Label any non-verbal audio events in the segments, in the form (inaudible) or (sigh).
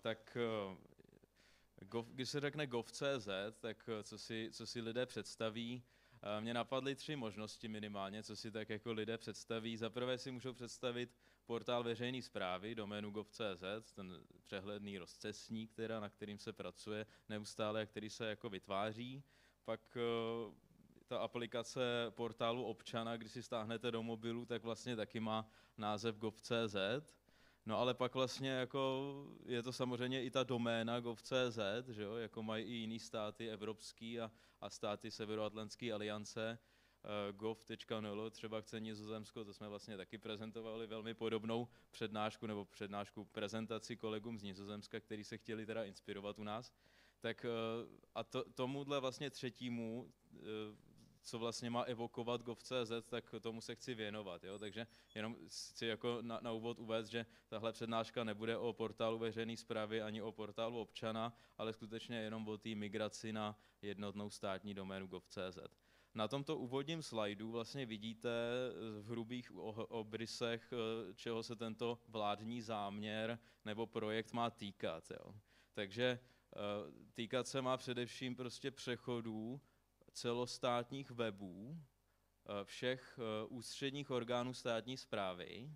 tak Gov, když se řekne gov.cz, tak co si, co si lidé představí, mě napadly tři možnosti minimálně, co si tak jako lidé představí. Za prvé si můžou představit portál veřejné zprávy, doménu gov.cz, ten přehledný rozcesník, která, na kterým se pracuje neustále, který se jako vytváří. Pak eh, ta aplikace portálu občana, když si stáhnete do mobilu, tak vlastně taky má název gov.cz. No ale pak vlastně jako je to samozřejmě i ta doména gov.cz, že jo, jako mají i jiný státy evropský a, a státy Severoatlantské aliance, uh, gov.nl, třeba chce Nizozemsko, to jsme vlastně taky prezentovali velmi podobnou přednášku nebo přednášku prezentaci kolegům z Nizozemska, kteří se chtěli teda inspirovat u nás. Tak uh, a to, tomuhle vlastně třetímu uh, co vlastně má evokovat gov.cz, tak tomu se chci věnovat. Jo? Takže jenom chci jako na, na úvod uvést, že tahle přednáška nebude o portálu veřejné zprávy ani o portálu občana, ale skutečně jenom o té migraci na jednotnou státní doménu gov.cz. Na tomto úvodním slajdu vlastně vidíte v hrubých obrysech, eh, čeho se tento vládní záměr nebo projekt má týkat. Jo. Takže eh, týkat se má především prostě přechodů celostátních webů eh, všech ústředních orgánů státní zprávy,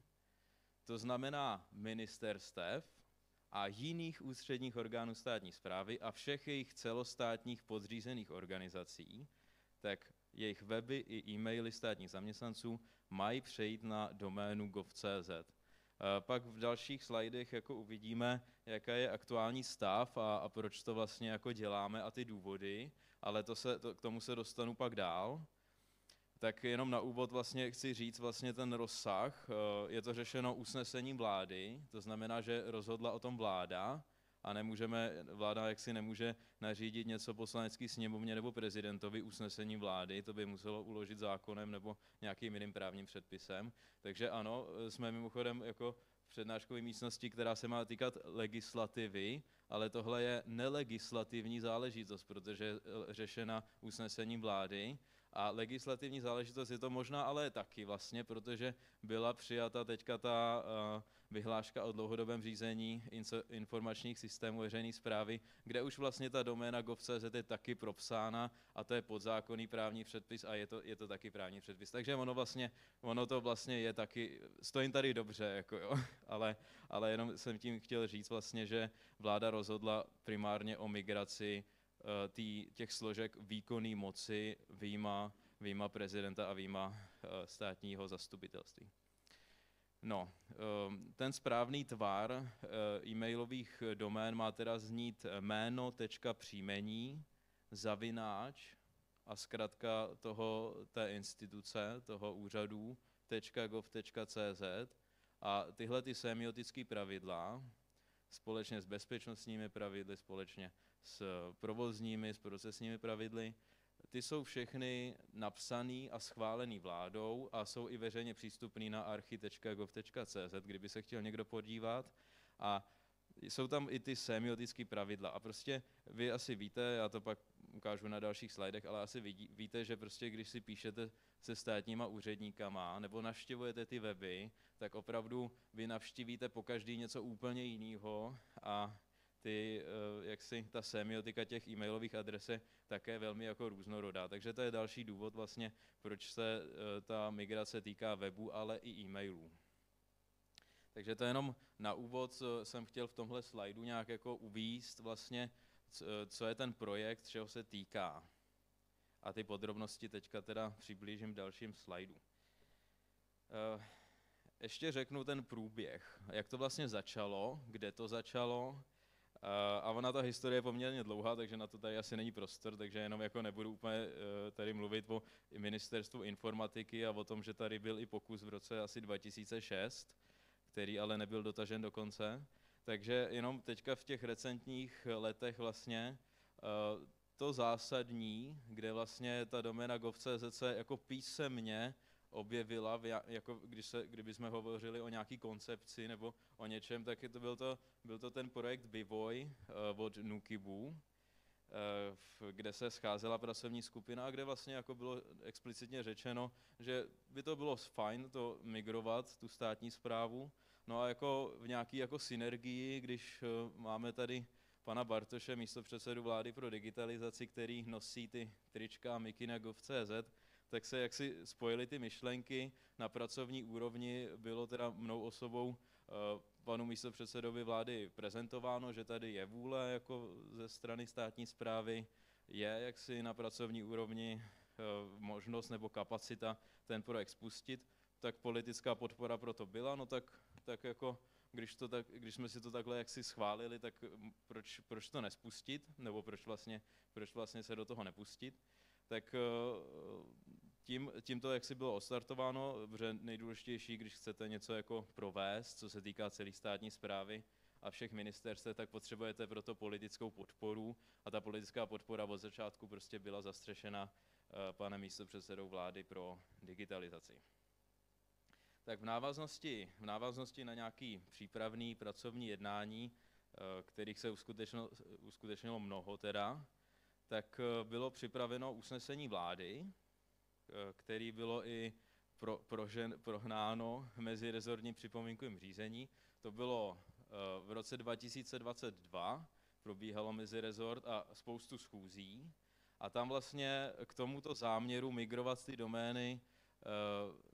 to znamená ministerstev a jiných ústředních orgánů státní zprávy a všech jejich celostátních podřízených organizací, tak jejich weby i e-maily státních zaměstnanců mají přejít na doménu gov.cz. Pak v dalších slajdech jako uvidíme, jaká je aktuální stav a, a proč to vlastně jako děláme a ty důvody, ale to se, to, k tomu se dostanu pak dál. Tak jenom na úvod vlastně chci říct vlastně ten rozsah. Je to řešeno usnesením vlády, to znamená, že rozhodla o tom vláda, a nemůžeme, vláda jaksi nemůže nařídit něco poslanecký sněmovně nebo prezidentovi usnesením vlády, to by muselo uložit zákonem nebo nějakým jiným právním předpisem. Takže ano, jsme mimochodem jako v přednáškové místnosti, která se má týkat legislativy, ale tohle je nelegislativní záležitost, protože je řešena usnesením vlády a legislativní záležitost je to možná ale taky vlastně, protože byla přijata teďka ta uh, vyhláška o dlouhodobém řízení informačních systémů veřejné zprávy, kde už vlastně ta doména gov.cz je taky propsána a to je podzákonný právní předpis a je to, je to taky právní předpis. Takže ono vlastně, ono to vlastně je taky, stojím tady dobře, jako jo, (laughs) ale, ale jenom jsem tím chtěl říct vlastně, že vláda rozhodla primárně o migraci Eh, tý, těch složek výkonné moci výjima, výjima prezidenta a výjima eh, státního zastupitelství. No, eh, ten správný tvar e-mailových domén má teda znít jméno.příjmení, zavináč a zkrátka toho, té instituce, toho úřadu, .gov.cz a tyhle ty semiotické pravidla společně s bezpečnostními pravidly, společně s provozními, s procesními pravidly. Ty jsou všechny napsaný a schválený vládou a jsou i veřejně přístupný na archi.gov.cz, kdyby se chtěl někdo podívat. A jsou tam i ty semiotické pravidla. A prostě vy asi víte, já to pak ukážu na dalších slajdech, ale asi vidí, víte, že prostě když si píšete se státníma úředníkama nebo navštěvujete ty weby, tak opravdu vy navštívíte po každý něco úplně jiného a ty, eh, jak si ta semiotika těch e-mailových adres je také velmi jako různorodá. Takže to je další důvod vlastně, proč se eh, ta migrace týká webu, ale i e-mailů. Takže to jenom na úvod co jsem chtěl v tomhle slajdu nějak jako uvíst vlastně, co je ten projekt, čeho se týká. A ty podrobnosti teďka teda přiblížím dalším slajdu. Eh, ještě řeknu ten průběh, jak to vlastně začalo, kde to začalo, eh, a ona ta historie je poměrně dlouhá, takže na to tady asi není prostor, takže jenom jako nebudu úplně eh, tady mluvit o ministerstvu informatiky a o tom, že tady byl i pokus v roce asi 2006, který ale nebyl dotažen do konce. Takže jenom teďka v těch recentních letech vlastně eh, to zásadní, kde vlastně ta doména gov.cz jako písemně objevila, jako když se, kdyby jsme hovořili o nějaký koncepci nebo o něčem, tak to byl to, byl to ten projekt Bivoj uh, od Nukibu, uh, kde se scházela pracovní skupina a kde vlastně jako bylo explicitně řečeno, že by to bylo fajn to migrovat, tu státní zprávu, No a jako v nějaký jako synergii, když uh, máme tady pana Bartoše, místo předsedu vlády pro digitalizaci, který nosí ty trička Mikina Gov.cz, tak se jaksi spojily ty myšlenky. Na pracovní úrovni, bylo teda mnou osobou uh, panu místopředsedovi vlády prezentováno, že tady je vůle jako ze strany státní zprávy, je jaksi na pracovní úrovni uh, možnost nebo kapacita ten projekt spustit, tak politická podpora pro to byla, no tak, tak jako když, to tak, když jsme si to takhle jaksi schválili, tak proč, proč to nespustit, nebo proč vlastně, proč vlastně se do toho nepustit, tak tím, tím to jaksi bylo ostartováno, protože nejdůležitější, když chcete něco jako provést, co se týká celé státní zprávy a všech ministerstv, tak potřebujete proto politickou podporu a ta politická podpora od začátku prostě byla zastřešena uh, panem místopředsedou vlády pro digitalizaci. Tak v návaznosti, v návaznosti na nějaký přípravný pracovní jednání, uh, kterých se uskutečnilo, uskutečnilo mnoho teda, tak uh, bylo připraveno usnesení vlády, Eh, který bylo i pro, prožen, prohnáno mezi rezortním připomínkovým řízení. To bylo eh, v roce 2022, probíhalo mezi rezort a spoustu schůzí. A tam vlastně k tomuto záměru migrovat ty domény eh,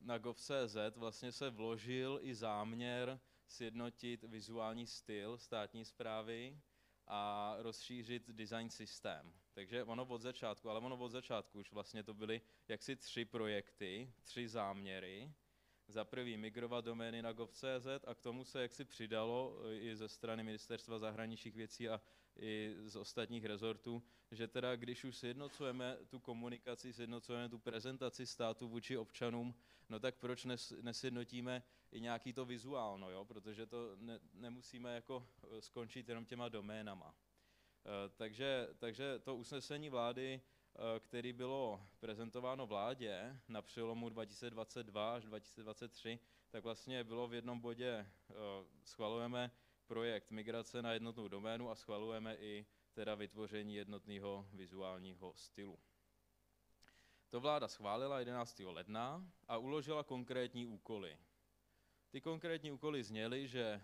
na gov.cz vlastně se vložil i záměr sjednotit vizuální styl státní zprávy a rozšířit design systém. Takže ono od začátku, ale ono od začátku už vlastně to byly jaksi tři projekty, tři záměry. Za prvý migrovat domény na gov.cz a k tomu se jaksi přidalo e, i ze strany Ministerstva zahraničních věcí a i z ostatních rezortů, že teda když už sjednocujeme tu komunikaci, sjednocujeme tu prezentaci státu vůči občanům, no tak proč nes, nesjednotíme i nějaký to vizuálno, jo? protože to ne, nemusíme jako e, skončit jenom těma doménama. Eh, takže, takže to usnesení vlády, eh, který bylo prezentováno vládě na přelomu 2022 až 2023, tak vlastně bylo v jednom bodě, eh, schvalujeme projekt migrace na jednotnou doménu a schvalujeme i teda vytvoření jednotného vizuálního stylu. To vláda schválila 11. ledna a uložila konkrétní úkoly. Ty konkrétní úkoly zněly, že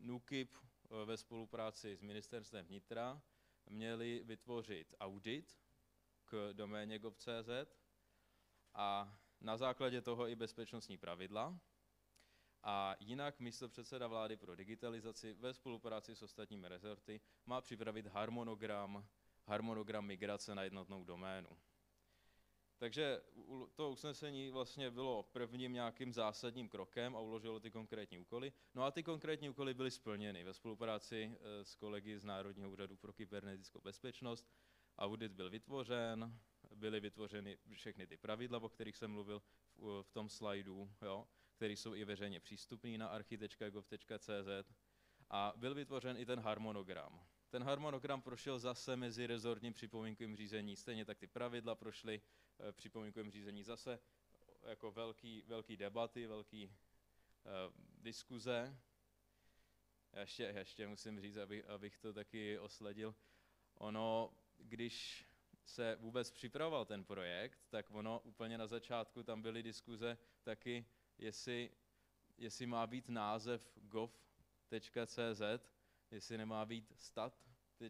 NUKIP ve spolupráci s ministerstvem vnitra měli vytvořit audit k doméně gov.cz a na základě toho i bezpečnostní pravidla. A jinak místo předseda vlády pro digitalizaci ve spolupráci s ostatními rezorty má připravit harmonogram, harmonogram migrace na jednotnou doménu. Takže to usnesení vlastně bylo prvním nějakým zásadním krokem a uložilo ty konkrétní úkoly. No a ty konkrétní úkoly byly splněny ve spolupráci eh, s kolegy z Národního úřadu pro kybernetickou bezpečnost. Audit byl vytvořen, byly vytvořeny všechny ty pravidla, o kterých jsem mluvil v, tom slajdu, jo, které jsou i veřejně přístupné na archi.gov.cz a byl vytvořen i ten harmonogram. Ten harmonogram prošel zase mezi rezortním připomínkovým řízení, stejně tak ty pravidla prošly Eh, připomínkovém řízení zase jako velký, velký debaty, velký uh, diskuze. Já ještě, ještě musím říct, aby, abych to taky osledil. Ono, když se vůbec připravoval ten projekt, tak ono úplně na začátku tam byly diskuze taky, jestli, jestli má být název gov.cz, jestli nemá být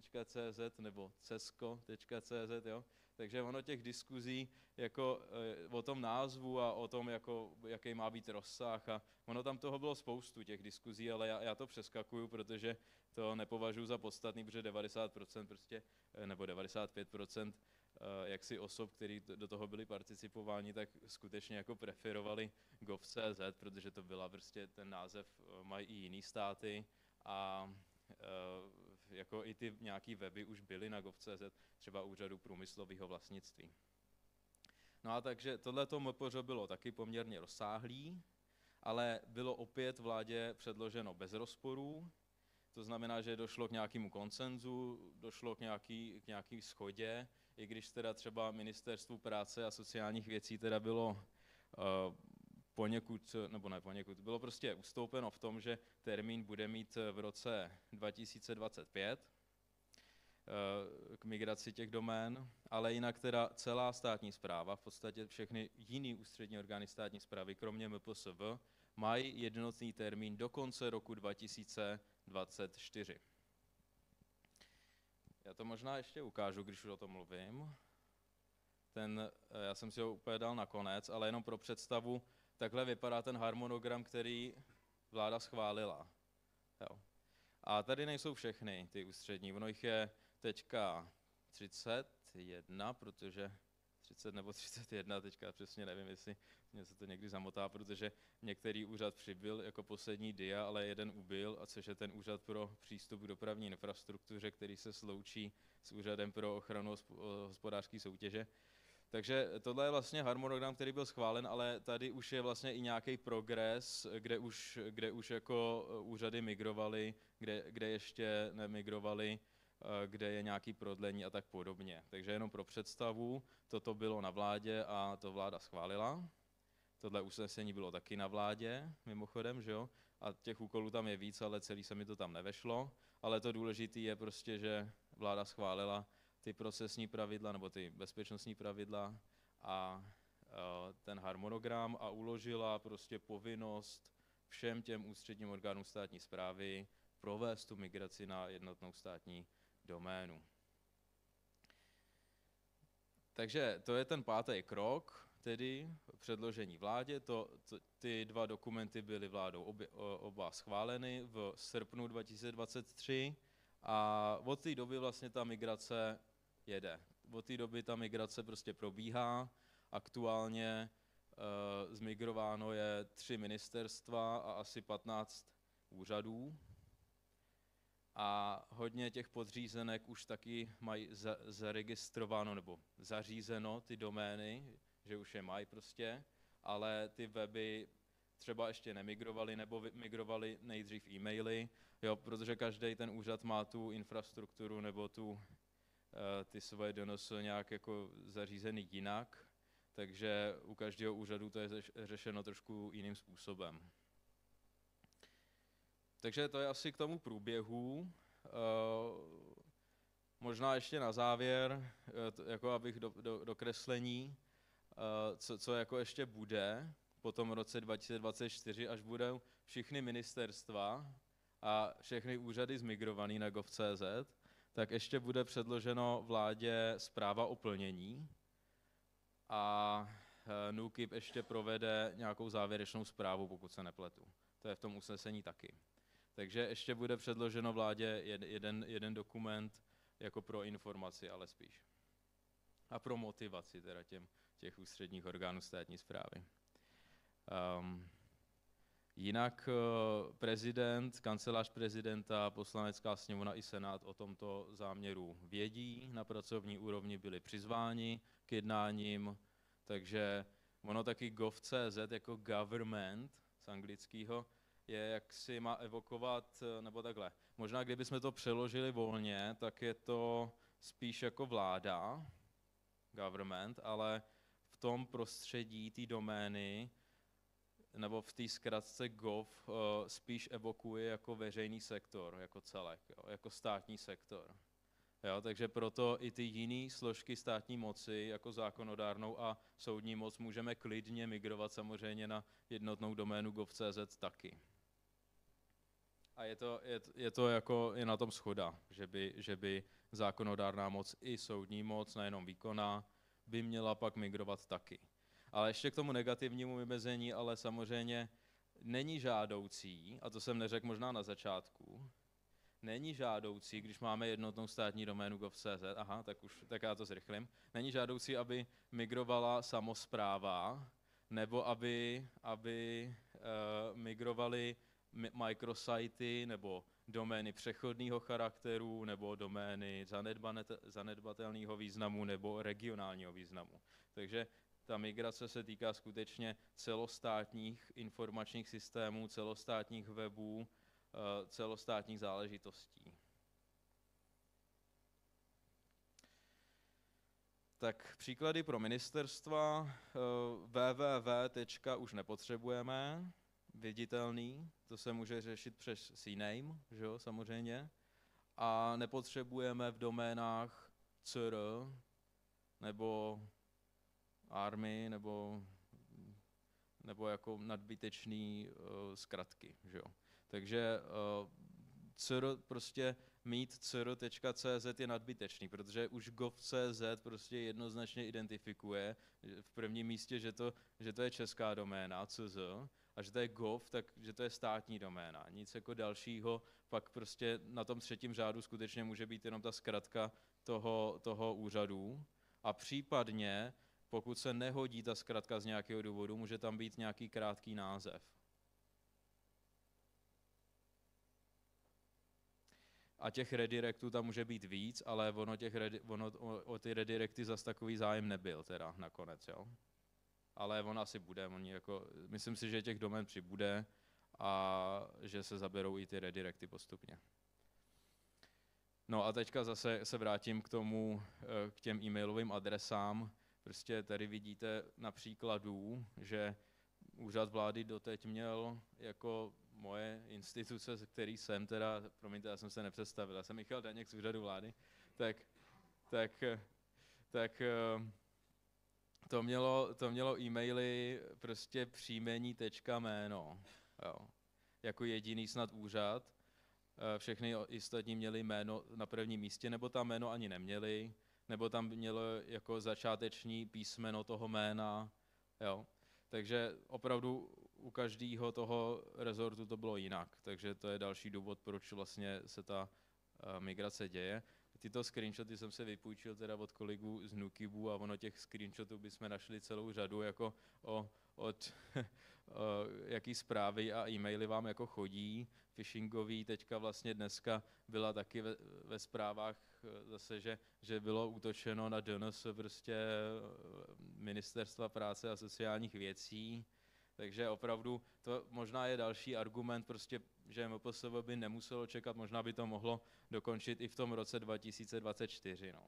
stat.cz nebo cesko.cz, jo. Takže ono těch diskuzí jako e, o tom názvu a o tom, jako, jaký má být rozsah a ono tam toho bylo spoustu těch diskuzí, ale já, já to přeskakuju, protože to nepovažuji za podstatný, protože 90% prostě, e, nebo 95% e, jak si osob, kteří do toho byli participováni, tak skutečně jako preferovali gov.cz, protože to byla prostě ten název, mají i jiný státy a jako i ty nějaký weby už byly na gov.cz, třeba úřadu průmyslového vlastnictví. No a takže tohleto MPŘ bylo taky poměrně rozsáhlý, ale bylo opět vládě předloženo bez rozporů, to znamená, že došlo k nějakému koncenzu, došlo k nějaký, k nějaký schodě, i když teda třeba ministerstvu práce a sociálních věcí teda bylo uh, poněkud, nebo ne poněkud, bylo prostě ustoupeno v tom, že termín bude mít v roce 2025 eh, k migraci těch domén, ale jinak teda celá státní zpráva, v podstatě všechny jiný ústřední orgány státní zprávy, kromě MPSV mají jednotný termín do konce roku 2024. Já to možná ještě ukážu, když už o tom mluvím. Ten, eh, já jsem si ho úplně dal na konec, ale jenom pro představu, takhle vypadá ten harmonogram, který vláda schválila. Jo. A tady nejsou všechny ty ústřední, ono jich je teďka 31, protože 30 nebo 31, teďka přesně nevím, jestli mě se to někdy zamotá, protože některý úřad přibyl jako poslední dia, ale jeden ubyl, a což je ten úřad pro přístup k dopravní infrastruktuře, který se sloučí s úřadem pro ochranu hospodářské soutěže. Takže tohle je vlastně harmonogram, který byl schválen, ale tady už je vlastně i nějaký progres, kde už, kde už jako úřady migrovaly, kde, kde ještě nemigrovali Eh, kde je nějaký prodlení a tak podobně. Takže jenom pro představu, toto bylo na vládě a to vláda schválila. Tohle usnesení bylo taky na vládě, mimochodem, že jo? A těch úkolů tam je víc, ale celý se mi to tam nevešlo. Ale to důležité je prostě, že vláda schválila ty procesní pravidla nebo ty bezpečnostní pravidla a eh, ten harmonogram a uložila prostě povinnost všem těm ústředním orgánům státní zprávy provést tu migraci na jednotnou státní doménu. Takže to je ten pátý krok, tedy předložení vládě. To, to, ty dva dokumenty byly vládou obě, oba schváleny v srpnu 2023 a od té doby vlastně ta migrace jede. Od té doby ta migrace prostě probíhá. Aktuálně e, zmigrováno je tři ministerstva a asi 15 úřadů a hodně těch podřízenek už taky mají za, zaregistrováno nebo zařízeno ty domény, že už je mají prostě, ale ty weby třeba ještě nemigrovaly nebo migrovaly nejdřív e-maily, jo, protože každý ten úřad má tu infrastrukturu nebo tu, ty svoje donosy nějak jako zařízený jinak, takže u každého úřadu to je řešeno trošku jiným způsobem. Takže to je asi k tomu průběhu. Eh, možná ještě na závěr, eh, jako abych do, do, do kreslení, eh, co, co jako ještě bude po tom roce 2024, až budou všichni ministerstva a všechny úřady zmigrovaný na gov.cz, tak ještě bude předloženo vládě zpráva o plnění a NUKIP ještě provede nějakou závěrečnou zprávu, pokud se nepletu. To je v tom usnesení taky. Takže ještě bude předloženo vládě jeden, jeden dokument jako pro informaci, ale spíš. A pro motivaci teda těm, těch ústředních orgánů státní zprávy. Um, jinak uh, prezident, kancelář prezidenta, poslanecká sněmovna i senát o tomto záměru vědí. Na pracovní úrovni byli přizváni k jednáním, takže ono taky gov.cz jako government z anglického je, jak si má evokovat, eh, nebo takhle. Možná kdybychom to přeložili volně, tak je to spíš jako vláda, government, ale v tom prostředí té domény, nebo v té zkratce gov, uh, spíš evokuje jako veřejný sektor, jako celek, jo, jako státní sektor. Jo, takže proto i ty jiné složky státní moci, jako zákonodárnou a soudní moc, můžeme klidně migrovat samozřejmě na jednotnou doménu gov.cz taky. A je to, je, je to jako, je na tom schoda, že by, že by zákonodárná moc i soudní moc, nejenom výkonná, by měla pak migrovat taky. Ale ještě k tomu negativnímu vymezení, ale samozřejmě není žádoucí, a to jsem neřekl možná na začátku, není žádoucí, když máme jednotnou státní doménu gov.cz, aha, tak už, tak já to zrychlím, není žádoucí, aby migrovala samozpráva, nebo aby, aby uh, migrovali microsity nebo domény přechodného charakteru nebo domény zanedbatelného významu nebo regionálního významu. Takže ta migrace se týká skutečně celostátních informačních systémů, celostátních webů, eh, celostátních záležitostí. Tak příklady pro ministerstva www. už nepotřebujeme, viditelný, to se může řešit přes CNAME, že jo, samozřejmě. A nepotřebujeme v doménách CR nebo Army nebo nebo jako nadbytečný uh, zkratky. Že jo? Takže uh, cr, prostě mít cr.cz je nadbytečný, protože už gov.cz prostě jednoznačně identifikuje v prvním místě, že to, že to je česká doména, cz, a že to je gov, tak že to je státní doména. Nic jako dalšího, pak prostě na tom třetím řádu skutečně může být jenom ta zkratka toho, toho úřadu. A případně, pokud se nehodí ta zkratka z nějakého důvodu, může tam být nějaký krátký název. a těch redirectů tam může být víc, ale ono, těch redi, ono o, o ty redirecty zas takový zájem nebyl teda nakonec, jo. Ale on asi bude, oni jako, myslím si, že těch domen přibude a že se zaberou i ty redirecty postupně. No a teďka zase se vrátím k tomu, eh, k těm e-mailovým adresám. Prostě tady vidíte na příkladu, že úřad vlády doteď měl jako moje instituce, ze který jsem teda, promiňte, já jsem se nepředstavil, já jsem Michal Daněk z úřadu vlády, tak, tak, tak eh, to mělo, to mělo e-maily prostě příjmení tečka jméno, jo. jako jediný snad úřad. Eh, všechny ostatní měli jméno na prvním místě, nebo tam jméno ani neměli, nebo tam mělo jako začáteční písmeno toho jména. Jo. Takže opravdu u každého toho rezortu to bylo jinak, takže to je další důvod, proč vlastně se ta uh, migrace děje. Tyto screenshoty jsem se vypůjčil teda od kolegů z Nukibu a ono těch screenshotů bychom našli celou řadu jako o, od (laughs) jaký zprávy a e-maily vám jako chodí, phishingový, teďka vlastně dneska byla taky ve, ve zprávách e, zase, že, že bylo útočeno na DNS prostě e, Ministerstva práce a sociálních věcí, takže opravdu to možná je další argument, prostě, že MPSV by nemuselo čekat, možná by to mohlo dokončit i v tom roce 2024. No.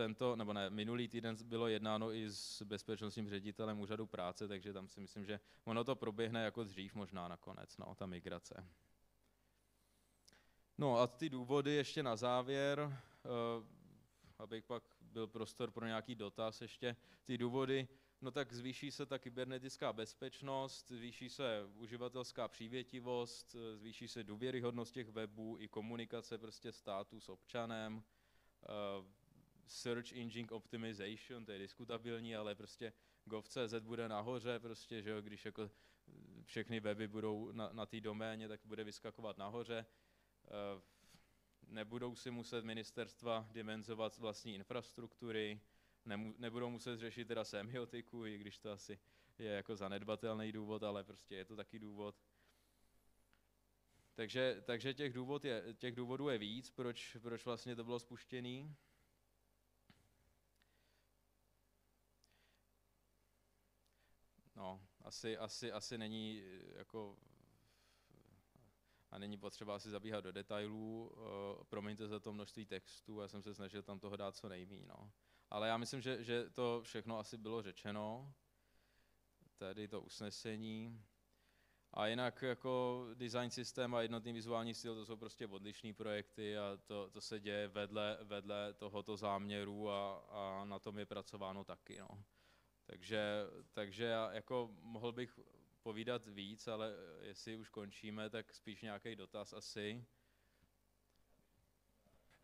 Tento, nebo ne, minulý týden bylo jednáno i s bezpečnostním ředitelem úřadu práce, takže tam si myslím, že ono to proběhne jako dřív možná nakonec, no, ta migrace. No a ty důvody ještě na závěr, uh, abych pak byl prostor pro nějaký dotaz ještě. Ty důvody, no tak zvýší se ta kybernetická bezpečnost, zvýší se uživatelská přívětivost, zvýší se důvěryhodnost těch webů i komunikace prostě státu s občanem, uh, search engine optimization, to je diskutabilní, ale prostě gov.cz bude nahoře, prostě, že jo, když jako všechny weby budou na, na té doméně, tak bude vyskakovat nahoře. Uh, nebudou si muset ministerstva dimenzovat vlastní infrastruktury, nebudou muset řešit teda semiotiku, i když to asi je jako zanedbatelný důvod, ale prostě je to taky důvod. Takže, takže těch, důvod je, těch důvodů je víc, proč, proč vlastně to bylo spuštěné. No, asi, asi, asi není jako a není potřeba asi zabíhat do detailů. Uh, promiňte za to množství textů, já jsem se snažil tam toho dát co nejmí. No. Ale já myslím, že, že to všechno asi bylo řečeno. Tady to usnesení. A jinak jako design systém a jednotný vizuální styl, to jsou prostě odlišné projekty a to, to se děje vedle, vedle tohoto záměru a, a na tom je pracováno taky. No. Takže, takže já jako mohl bych povídat víc, ale jestli už končíme, tak spíš nějaký dotaz asi.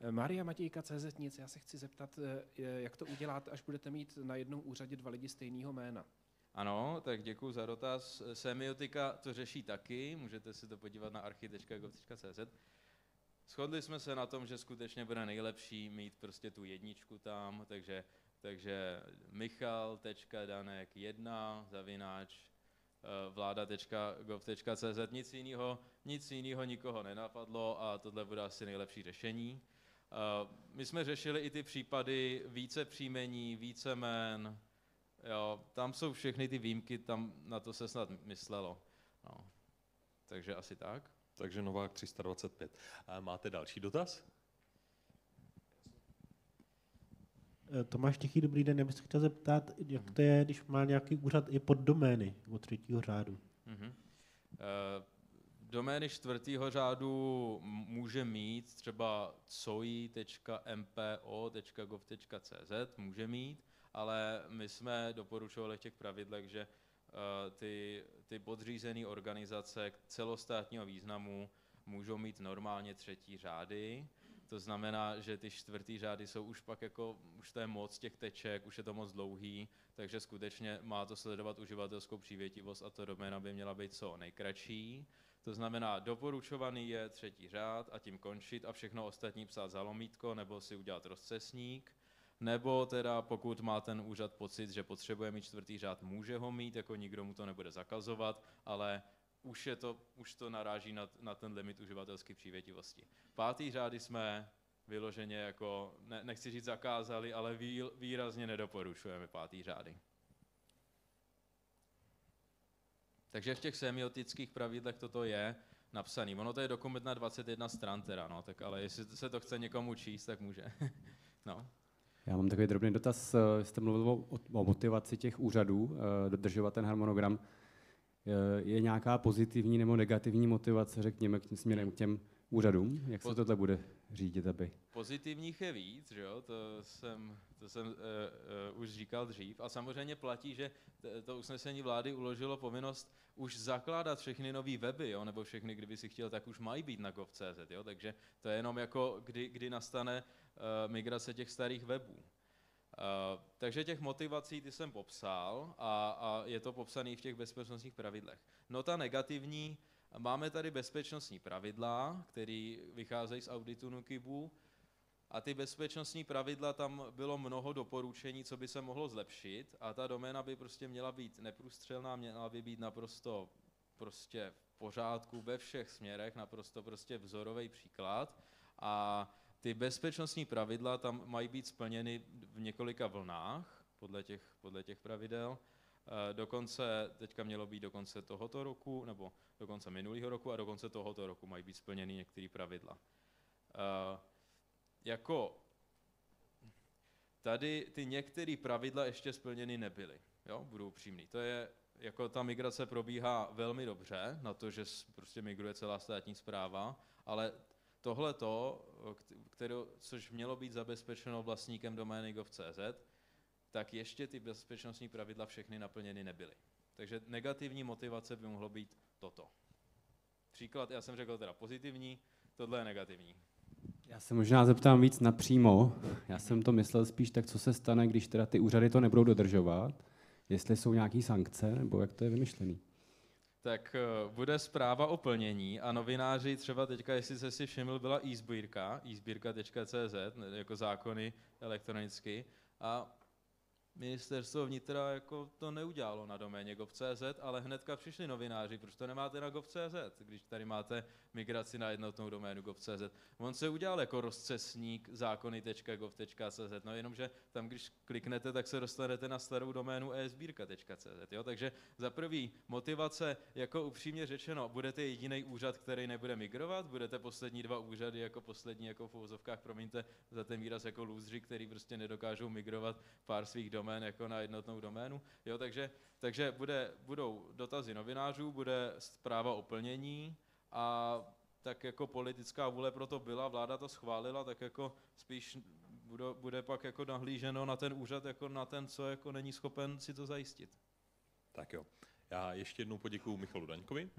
Eh, Maria Matějka CZ nic, já se chci zeptat, eh, jak to uděláte, až budete mít na jednom úřadě dva lidi stejného jména? Ano, tak děkuji za dotaz. Semiotika to řeší taky, můžete si to podívat na architekt.gov.cz. Shodli jsme se na tom, že skutečně bude nejlepší mít prostě tu jedničku tam, takže, takže michal.danek1 zavináč eh, vláda.gov.cz nic jiného, nic jiného nikoho nenapadlo a tohle bude asi nejlepší řešení. Eh, my jsme řešili i ty případy více příjmení, více jmén, jo, tam jsou všechny ty výjimky, tam na to se snad myslelo. No. Takže asi tak. Takže Novák 325. A máte další dotaz? Tomáš Tichý, dobrý den. Já bych se chtěl zeptat, jak to je, když má nějaký úřad i pod domény od třetího řádu. Mm-hmm. Uh, domény čtvrtého řádu může mít třeba coi.mpo.gov.cz, může mít, ale my jsme doporučovali v těch pravidlech, že uh, ty, ty podřízené organizace celostátního významu můžou mít normálně třetí řády, to znamená, že ty čtvrtý řády jsou už pak jako, už to je moc těch teček, už je to moc dlouhý, takže skutečně má to sledovat uživatelskou přívětivost a to doména by měla být co nejkratší. To znamená, doporučovaný je třetí řád a tím končit a všechno ostatní psát za lomítko nebo si udělat rozcesník. Nebo teda pokud má ten úřad pocit, že potřebuje mít čtvrtý řád, může ho mít, jako nikdo mu to nebude zakazovat, ale už, je to, už to naráží na, na ten limit uživatelské přívětivosti. Pátý řády jsme vyloženě jako, ne, nechci říct zakázali, ale vý, výrazně nedoporučujeme pátý řády. Takže v těch semiotických pravidlech toto je napsaný. Ono to je dokument na 21 stran teda, no, tak ale jestli se to chce někomu číst, tak může. (laughs) no. Já mám takový drobný dotaz. Jste mluvil o, o motivaci těch úřadů eh, dodržovat ten harmonogram. Eh, je nějaká pozitivní nebo negativní motivace, řekněme, k směrem k těm úřadům? Jak se tohle bude řídit, aby? Pozitivních je víc, že jo? to jsem, to jsem uh, uh, už říkal dřív. A samozřejmě platí, že to usnesení vlády uložilo povinnost už zakládat všechny nové weby, jo? nebo všechny, kdyby si chtěl, tak už mají být na gov.cz. Jo? Takže to je jenom jako, kdy, kdy nastane uh, migrace těch starých webů. Uh, takže těch motivací ty jsem popsal a, a je to popsané v těch bezpečnostních pravidlech. No ta negativní, máme tady bezpečnostní pravidla, které vycházejí z auditu NUKIBu a ty bezpečnostní pravidla, tam bylo mnoho doporučení, co by se mohlo zlepšit a ta doména by prostě měla být neprůstřelná, měla by být naprosto prostě v pořádku ve všech směrech, naprosto prostě vzorový příklad a ty bezpečnostní pravidla tam mají být splněny v několika vlnách podle těch, podle těch pravidel. Eh, dokonce, teďka mělo být do konce tohoto roku, nebo do konce minulého roku a do konce tohoto roku mají být splněny některé pravidla. Uh, jako tady ty některé pravidla ještě splněny nebyly, jo, budu upřímný. To je, jako ta migrace probíhá velmi dobře, na to, že prostě migruje celá státní zpráva, ale tohle to, což mělo být zabezpečeno vlastníkem domény gov.cz, tak ještě ty bezpečnostní pravidla všechny naplněny nebyly. Takže negativní motivace by mohlo být toto. Příklad, já jsem řekl teda pozitivní, tohle je negativní. Já se možná zeptám víc napřímo. Já jsem to myslel spíš tak, co se stane, když teda ty úřady to nebudou dodržovat, jestli jsou nějaké sankce, nebo jak to je vymyšlený tak eh, bude zpráva o plnění a novináři třeba teďka, jestli jste si všiml, byla e-sbírka, e-sbírka.cz, jako zákony elektronicky. A ministerstvo vnitra jako to neudělalo na doméně gov.cz, ale hnedka přišli novináři, proč to nemáte na gov.cz, když tady máte migraci na jednotnou doménu gov.cz. On se udělal jako rozcesník zákony.gov.cz, no jenomže tam, když kliknete, tak se dostanete na starou doménu esbírka.cz. Jo? Takže za prvý motivace, jako upřímně řečeno, budete jediný úřad, který nebude migrovat, budete poslední dva úřady jako poslední, jako v uvozovkách, promiňte za ten výraz, jako lůzři, který prostě nedokážou migrovat pár svých domén jako na jednotnou doménu. Jo? Takže, takže bude, budou dotazy novinářů, bude zpráva o plnění, a tak jako politická vůle proto byla, vláda to schválila, tak jako spíš bude, bude pak jako nahlíženo na ten úřad jako na ten, co jako není schopen si to zajistit. Tak jo. Já ještě jednou poděkuji Michalu Daňkovi